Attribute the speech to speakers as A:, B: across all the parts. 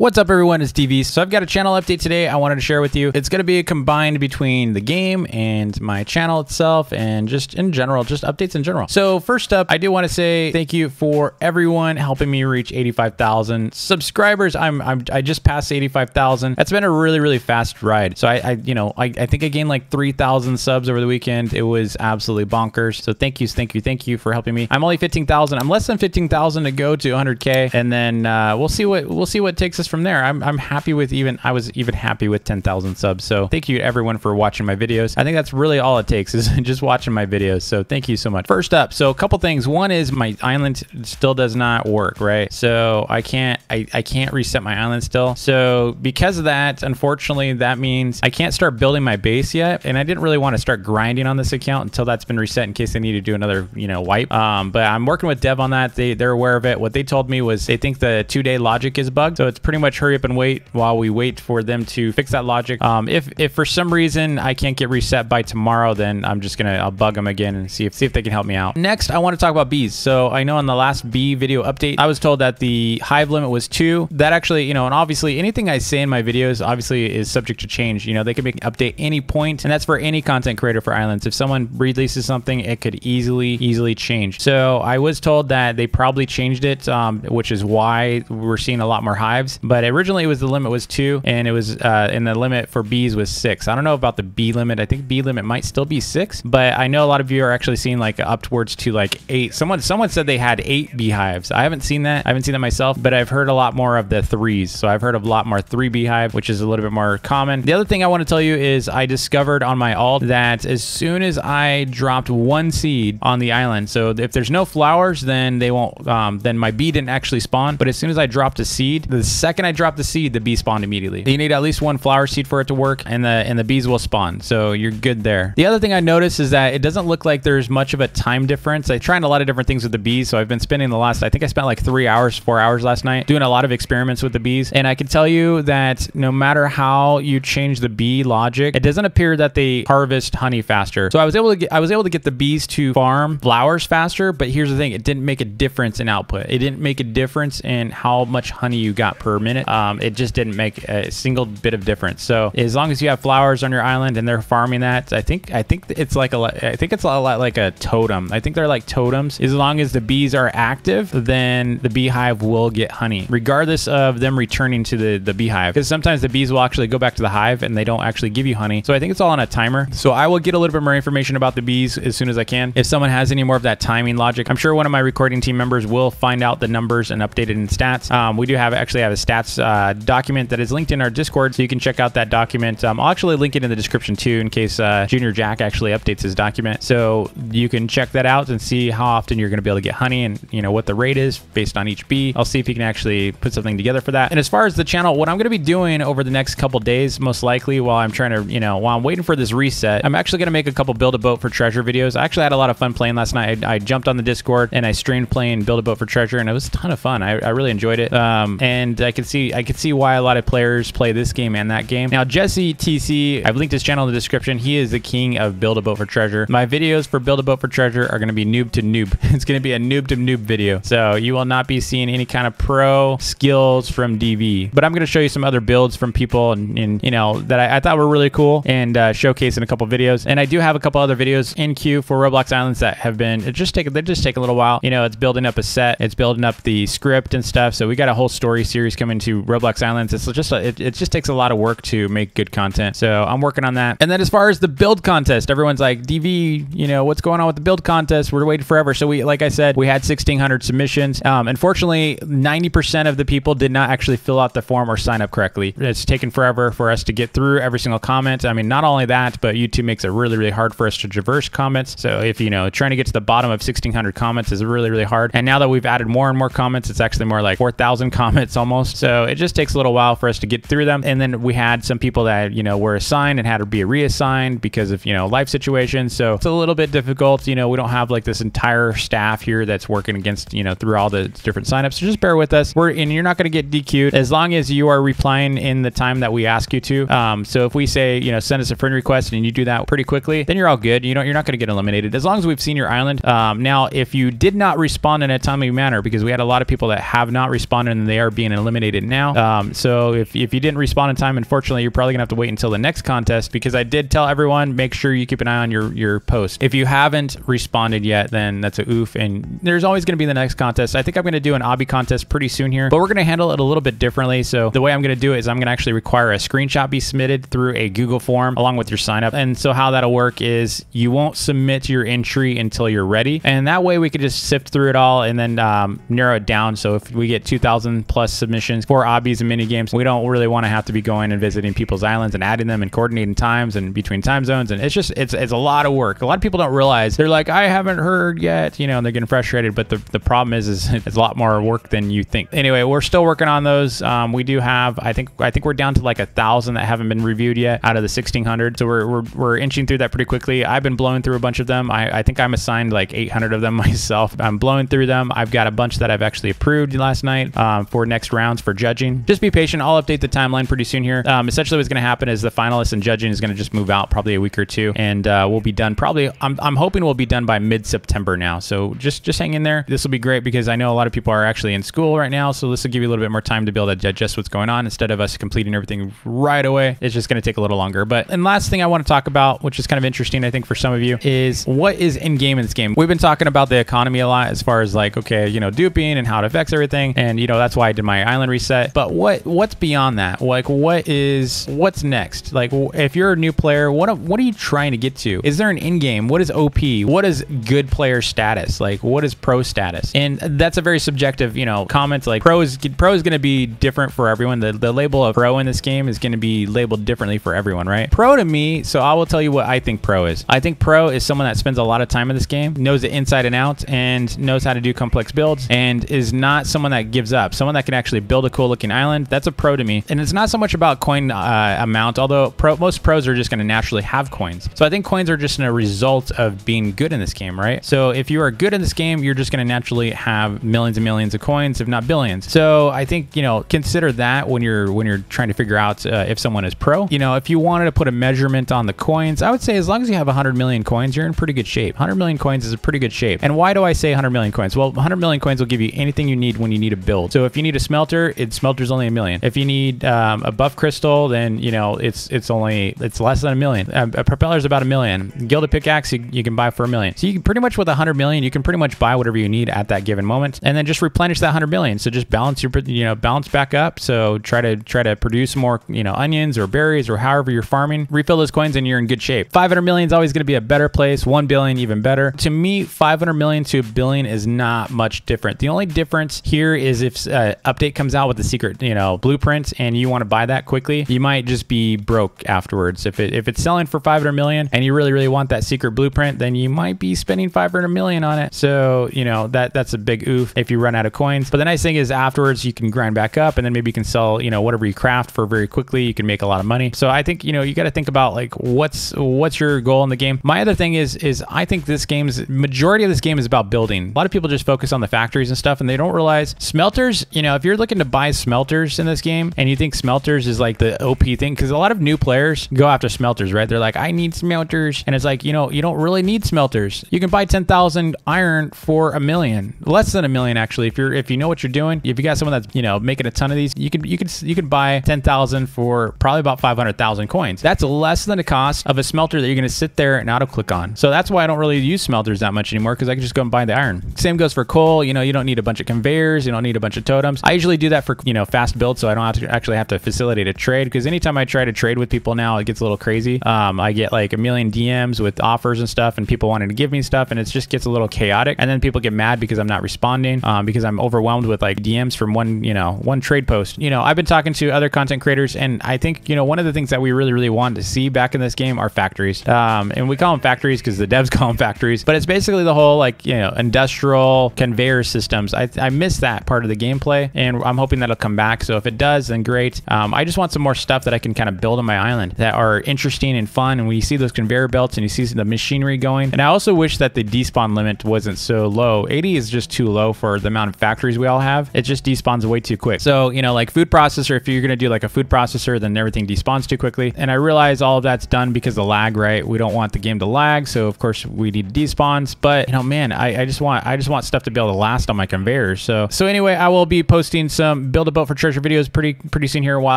A: What's up everyone, it's DV. So I've got a channel update today I wanted to share with you. It's going to be a combined between the game and my channel itself and just in general, just updates in general. So first up, I do want to say thank you for everyone helping me reach 85,000 subscribers. I'm, I'm, i just passed 85,000. That's been a really, really fast ride. So I, I you know, I, I think I gained like 3,000 subs over the weekend. It was absolutely bonkers. So thank you, thank you, thank you for helping me. I'm only 15,000. I'm less than 15,000 to go to 100K and then uh, we'll see what, we'll see what takes us from there. I'm, I'm happy with even, I was even happy with 10,000 subs. So thank you everyone for watching my videos. I think that's really all it takes is just watching my videos. So thank you so much. First up, so a couple things. One is my island still does not work, right? So I can't, I, I can't reset my island still. So because of that, unfortunately, that means I can't start building my base yet. And I didn't really want to start grinding on this account until that's been reset in case I need to do another, you know, wipe. Um, but I'm working with dev on that. They, they're aware of it. What they told me was they think the two day logic is bugged. So it's pretty much hurry up and wait while we wait for them to fix that logic. Um, if if for some reason I can't get reset by tomorrow, then I'm just gonna I'll bug them again and see if see if they can help me out. Next, I want to talk about bees. So I know on the last bee video update, I was told that the hive limit was two. That actually, you know, and obviously anything I say in my videos obviously is subject to change. You know, they can make an update any point, and that's for any content creator for islands. If someone releases something, it could easily easily change. So I was told that they probably changed it, um, which is why we're seeing a lot more hives. But originally it was the limit was two, and it was uh, and the limit for bees was six. I don't know about the bee limit. I think bee limit might still be six, but I know a lot of you are actually seeing like up towards to like eight. Someone someone said they had eight beehives. I haven't seen that. I haven't seen that myself, but I've heard a lot more of the threes. So I've heard of a lot more three beehive, which is a little bit more common. The other thing I want to tell you is I discovered on my alt that as soon as I dropped one seed on the island, so if there's no flowers, then they won't. Um, then my bee didn't actually spawn. But as soon as I dropped a seed, the second I drop the seed, the bee spawned immediately. You need at least one flower seed for it to work, and the and the bees will spawn. So you're good there. The other thing I noticed is that it doesn't look like there's much of a time difference. I tried a lot of different things with the bees, so I've been spending the last. I think I spent like three hours, four hours last night doing a lot of experiments with the bees, and I can tell you that no matter how you change the bee logic, it doesn't appear that they harvest honey faster. So I was able to get I was able to get the bees to farm flowers faster, but here's the thing: it didn't make a difference in output. It didn't make a difference in how much honey you got per minute. Um, it just didn't make a single bit of difference. So as long as you have flowers on your island and they're farming that, I think I think it's like a I think it's a lot like a totem. I think they're like totems. As long as the bees are active, then the beehive will get honey, regardless of them returning to the the beehive. Because sometimes the bees will actually go back to the hive and they don't actually give you honey. So I think it's all on a timer. So I will get a little bit more information about the bees as soon as I can. If someone has any more of that timing logic, I'm sure one of my recording team members will find out the numbers and update it in stats. Um, we do have actually have a stats uh, document that is linked in our Discord, so you can check out that document. Um, I'll actually link it in the description too, in case uh, Junior Jack actually updates his document. So you can check that out and see how often you're going to be able to get honey and you know what the rate is based on each bee. I'll see if you can actually put something together for that. And as far as the channel, what I'm going to be doing over the next couple days, most likely while I'm trying to, you know, while I'm waiting for this reset, I'm actually going to make a couple build a boat for treasure videos. I actually had a lot of fun playing last night. I, I jumped on the Discord and I streamed playing build a boat for treasure, and it was a ton of fun. I, I really enjoyed it. Um, and I see I could see why a lot of players play this game and that game. Now JesseTC, I've linked his channel in the description. He is the king of build a boat for treasure. My videos for build a boat for treasure are going to be noob to noob. it's going to be a noob to noob video. So you will not be seeing any kind of pro skills from DV. But I'm going to show you some other builds from people and, and you know that I, I, thought were really cool and uh, showcase in a couple videos. And I do have a couple other videos in queue for Roblox Islands that have been it just take they just take a little while. You know, it's building up a set, it's building up the script and stuff. So we got a whole story series coming to Roblox Islands. It's just a, it, it just takes a lot of work to make good content. So I'm working on that. And then as far as the build contest, everyone's like, DV, you know, what's going on with the build contest? We're waiting forever. So we, like I said, we had 1,600 submissions. Um, unfortunately, 90% of the people did not actually fill out the form or sign up correctly. It's taken forever for us to get through every single comment. I mean, not only that, but YouTube makes it really, really hard for us to traverse comments. So if, you know, trying to get to the bottom of 1,600 comments is really, really hard. And now that we've added more and more comments, it's actually more like 4,000 comments almost. So it just takes a little while for us to get through them. And then we had some people that, you know, were assigned and had to be reassigned because of, you know, life situations. So it's a little bit difficult. You know, we don't have like this entire staff here that's working against, you know, through all the different signups. So just bear with us. We're and you're not going to get DQ'd as long as you are replying in the time that we ask you to. Um, so if we say, you know, send us a friend request and you do that pretty quickly, then you're all good. You know, you're not going to get eliminated as long as we've seen your island. Um, now, if you did not respond in a timely manner, because we had a lot of people that have not responded and they are being eliminated updated now. Um, so if, if you didn't respond in time, unfortunately, you're probably gonna have to wait until the next contest because I did tell everyone make sure you keep an eye on your your post. If you haven't responded yet, then that's a oof. And there's always gonna be the next contest. I think I'm gonna do an obby contest pretty soon here, but we're gonna handle it a little bit differently. So the way I'm gonna do it is I'm gonna actually require a screenshot be submitted through a Google form along with your sign up. And so how that'll work is you won't submit your entry until you're ready, and that way we could just sift through it all and then um, narrow it down. So if we get 2,000 plus submissions for obbies and mini games, we don't really want to have to be going and visiting people's islands and adding them and coordinating times and between time zones. And it's just it's it's a lot of work. A lot of people don't realize they're like I haven't heard yet, you know, and they're getting frustrated. But the the problem is is it's a lot more work than you think. Anyway, we're still working on those. Um, we do have I think I think we're down to like a thousand that haven't been reviewed yet out of the 1,600. So we're, we're we're inching through that pretty quickly. I've been blowing through a bunch of them. I, I think I'm assigned like 800 of them myself. I'm blowing through them. I've got a bunch that I've actually approved last night um, for next rounds for judging. Just be patient. I'll update the timeline pretty soon here. Um, essentially, what's going to happen is the finalists and judging is going to just move out probably a week or two, and uh, we'll be done probably. I'm, I'm hoping we'll be done by mid September now. So just just hang in there. This will be great because I know a lot of people are actually in school right now. So this will give you a little bit more time to be able to digest what's going on instead of us completing everything right away. It's just going to take a little longer. But and last thing I want to talk about, which is kind of interesting, I think for some of you, is what is end game in this game. We've been talking about the economy a lot as far as like okay, you know, duping and how it affects everything, and you know that's why I did my island reset. But what what's beyond that? Like what is what's next? Like if you're a new player, what what are you trying to get to? Is there an end game? What is OP? What is good player status? Like what is pro status? And that's a very subjective, you know, comment. Like pro is pro is going to be different for everyone. The the label of pro in this game is going to be labeled differently for everyone, right? Pro to me, so I will tell you what I think pro is. I think pro is someone that spends a lot of time in this game, knows it inside and out, and knows how to do complex builds, and is not someone that gives up. Someone that can actually build a cool looking island. That's a pro to me. And it's not so much about coin uh, amount, although pro, most pros are just going to naturally have coins. So I think coins are just a result of being good in this game, right? So if you are good in this game, you're just going to naturally have millions and millions of coins, if not billions. So I think you know consider that when you're when you're trying to figure out uh, if someone is pro. You know, if you wanted to put a measurement on the coins, I would say as long as you have 100 million coins, you're in pretty good shape. 100 million coins is a pretty good shape. And why do I say 100 million coins? Well, 100 million coins will give you anything you need when you need a build. So if you need a smelter, it smelter's only a million. If you need um, a buff crystal, then you know it's it's only it's less than a million. A, a propeller's about a million. Gilded pickaxe you, you can buy for a million. So you can pretty much with a 100 million, you can pretty much buy whatever you need at that given moment, and then just replenish that 100 million. So just balance your you know balance back up. So try to try to produce more you know onions or berries or however you're farming. Refill those coins and you're in good shape. 500 million is always going to be a better place. 1 billion even better. To me, 500 million to a billion is not much different. The only difference here is if uh, update comes out with the secret, you know, blueprint and you want to buy that quickly, you might just be broke afterwards. If it if it's selling for 500 million and you really really want that secret blueprint, then you might be spending 500 million on it. So, you know, that that's a big oof if you run out of coins. But the nice thing is afterwards you can grind back up and then maybe you can sell, you know, whatever you craft for very quickly. You can make a lot of money. So I think, you know, you got to think about like what's what's your goal in the game. My other thing is is I think this game's majority of this game is about building. A lot of people just focus on the factories and stuff and they don't realize smelters, you know, if you're looking to buy smelters in this game and you think smelters is like the OP thing cuz a lot of new players go after smelters, right? They're like I need smelters and it's like, you know, you don't really need smelters. You can buy 10,000 iron for a million. Less than a million actually if you're if you know what you're doing. If you got someone that's, you know, making a ton of these, you could you could you could buy 10,000 for probably about 500,000 coins. That's less than the cost of a smelter that you're going to sit there and auto click on. So that's why I don't really use smelters that much anymore because I can just go and buy the iron. Same goes for coal. You know, you don't need a bunch of conveyors. You don't need a bunch of totems. I usually do that for, you know, fast build so I don't have to actually have to facilitate a trade because anytime I try to trade with people now, it gets a little crazy. Um, I get like a million DMs with offers and stuff and people wanting to give me stuff and it just gets a little chaotic. And then people get mad because I'm not responding um, because I'm overwhelmed with like DMs from one, you know, one trade post. You know, I've been talking to other content creators and I think, you know, one of the things that we really, really want to see back in this game are factories. Um, and we call them factories because the devs call them factories, but it's basically the whole like, you know, industrial conveyor systems. I, I miss that part of the gameplay and I'm hoping that'll come back. So if it does, then great. Um, I just want some more stuff that I can kind of build on my island that are interesting and fun. And when you see those conveyor belts and you see the machinery going, and I also wish that the despawn limit wasn't so low. 80 is just too low for the amount of factories we all have. It just despawns way too quick. So, you know, like food processor, if you're going to do like a food processor, then everything despawns too quickly. And I realize all of that's done because of lag, right? We don't want the game to lag. So of course we need despawns, but you know, man, I, I just want, I just want stuff to be able to last on my conveyors. So, so anyway, I will be posting some build a boat for treasure videos pretty pretty soon here while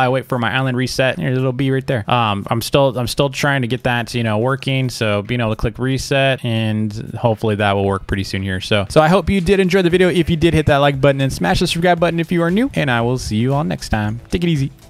A: I wait for my island reset. It'll be right there. Um, I'm still I'm still trying to get that you know working. So being able to click reset and hopefully that will work pretty soon here. So so I hope you did enjoy the video. If you did, hit that like button and smash the subscribe button if you are new. And I will see you all next time. Take it easy.